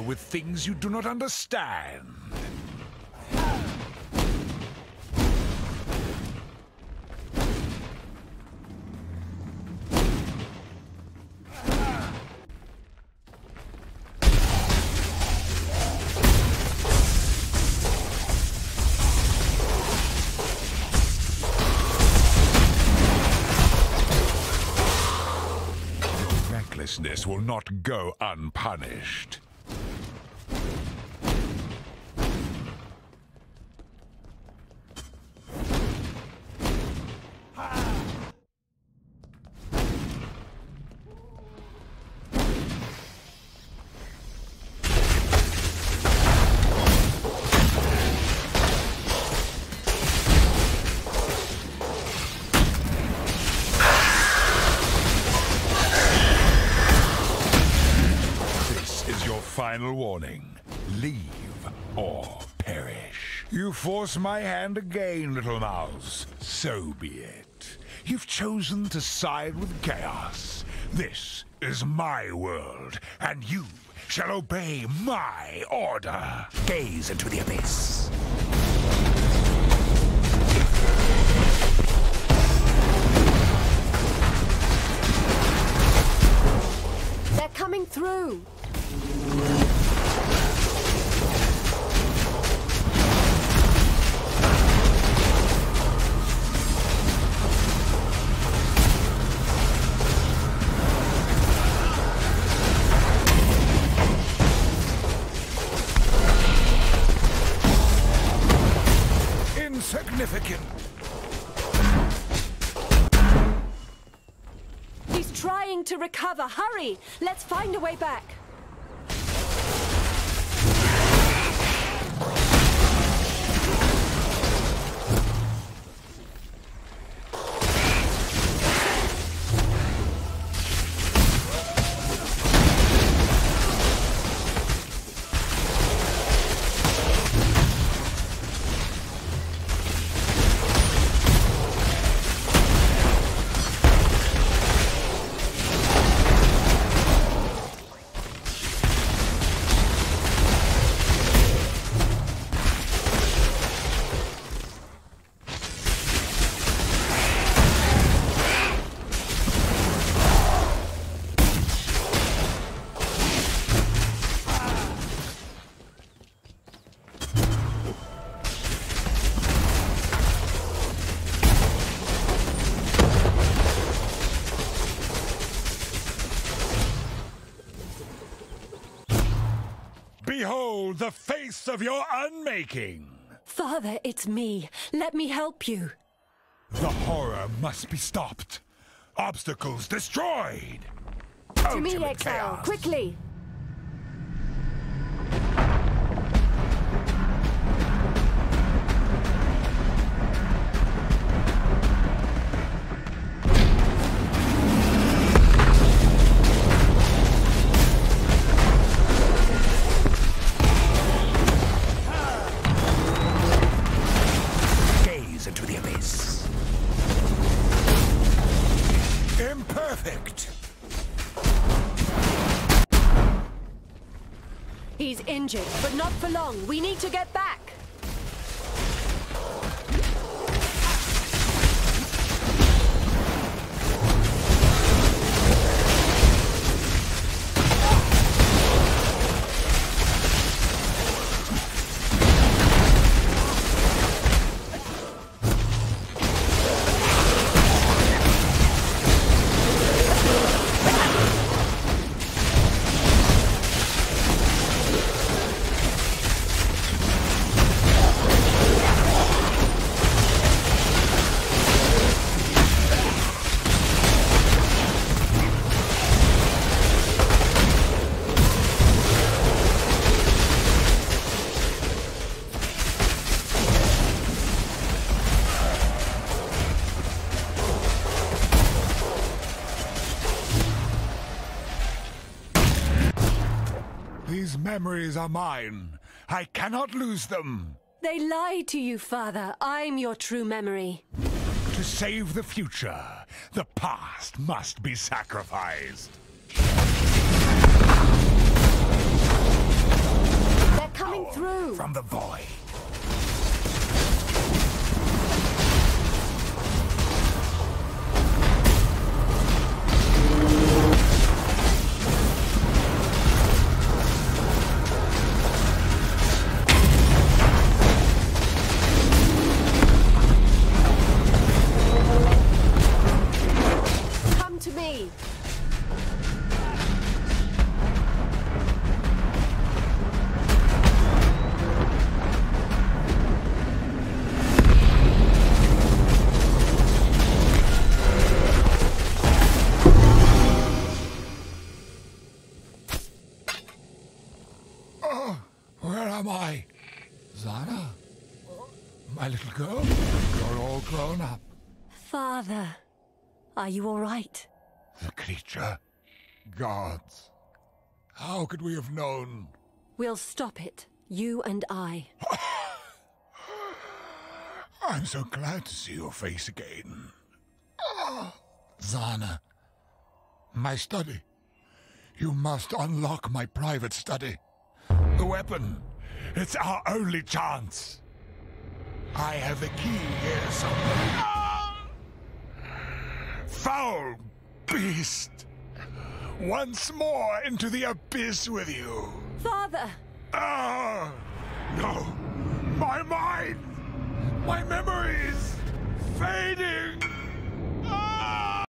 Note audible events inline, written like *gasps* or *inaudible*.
with things you do not understand. Your recklessness will not go unpunished. This is your final warning. Leave or perish. You force my hand again, little mouse. So be it. You've chosen to side with chaos. This is my world, and you shall obey my order. Gaze into the abyss. They're coming through. Insignificant. He's trying to recover. Hurry! Let's find a way back. Behold the face of your unmaking. Father, it's me. Let me help you. The horror must be stopped. Obstacles destroyed. To me, Ultimate Exile. Quickly. He's injured, but not for long. We need to get back. These memories are mine. I cannot lose them. They lied to you, Father. I'm your true memory. To save the future, the past must be sacrificed. They're coming through. From the void. Am I? Zana? My little girl? You're all grown up. Father, are you all right? The creature. Gods. How could we have known? We'll stop it. You and I. *laughs* I'm so glad to see your face again. *gasps* Zana. My study. You must unlock my private study. The weapon. It's our only chance. I have the key here somewhere. Ah! Foul beast! Once more into the abyss with you. Father! Ah! No! My mind! My memories! Fading!